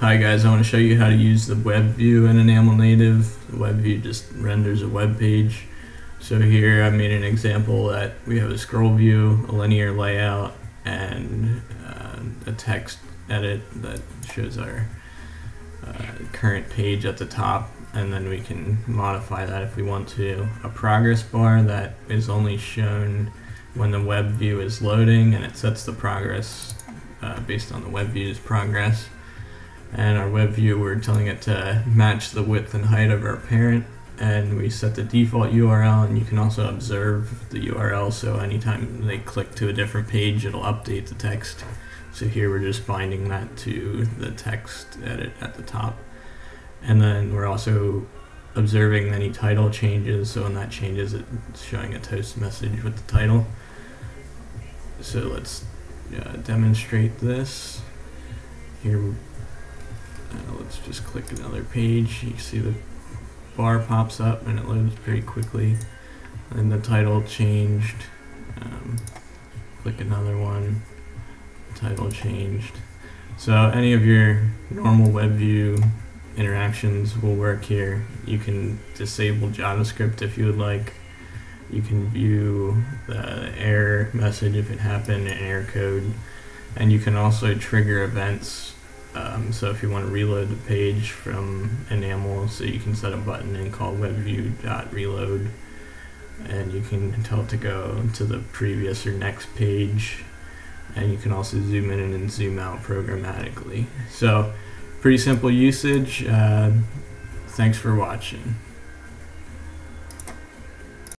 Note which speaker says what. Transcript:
Speaker 1: Hi guys, I want to show you how to use the web view in Enaml Native. The web view just renders a web page. So here I made an example that we have a scroll view, a linear layout, and uh, a text edit that shows our uh, current page at the top and then we can modify that if we want to. A progress bar that is only shown when the web view is loading and it sets the progress uh, based on the web view's progress and our web view we're telling it to match the width and height of our parent and we set the default URL and you can also observe the URL so anytime they click to a different page it'll update the text. So here we're just binding that to the text edit at the top. And then we're also observing any title changes so when that changes it's showing a toast message with the title. So let's uh, demonstrate this. Here let's just click another page. You see the bar pops up and it loads pretty quickly. And the title changed. Um, click another one. Title changed. So any of your normal web view interactions will work here. You can disable JavaScript if you would like. You can view the error message if it happened, error code, and you can also trigger events um, so if you want to reload the page from Enaml, so you can set a button and call webview.reload, and you can tell it to go to the previous or next page, and you can also zoom in and zoom out programmatically. So pretty simple usage. Uh, thanks for watching.